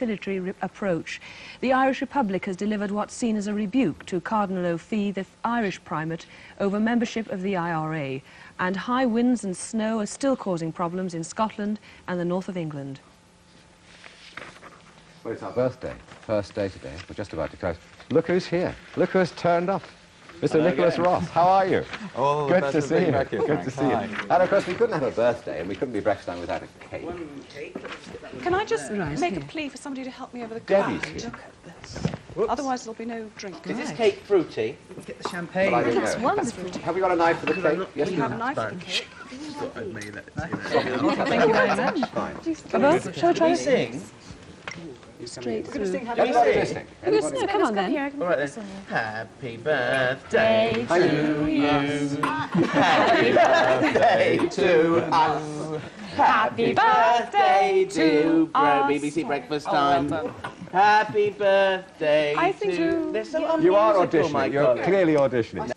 conciliatory approach. The Irish Republic has delivered what's seen as a rebuke to Cardinal Ó Fiaich, the Irish primate, over membership of the IRA. And high winds and snow are still causing problems in Scotland and the north of England. Well, it's our birthday. First day today. We're just about to close. Look who's here. Look who's turned up. Mr. Nicholas Ross, how are you? Oh, Good to see you. Good Frank. to see you. And of course, we couldn't have a birthday, and we couldn't be Breakfast without a cake. Can I just Right, make a plea for somebody to help me over the Debbie's ground? here. Otherwise there'll be no drink. Is this cake fruity? Get the champagne. But I don't That's know. wonderful. Have we got a knife for the cake? Yes, You we have a have. knife for the cake. Thank you very much. Fine. Above, shall I Do try we this? sing? Straight through. Anybody listening? Anybody? No, come on then. All right then. Happy birthday to you. Happy birthday to us. Happy birthday to us. BBC oh, Breakfast Time. Happy birthday I think to... you- They're so You are auditioning. You're clearly auditioning.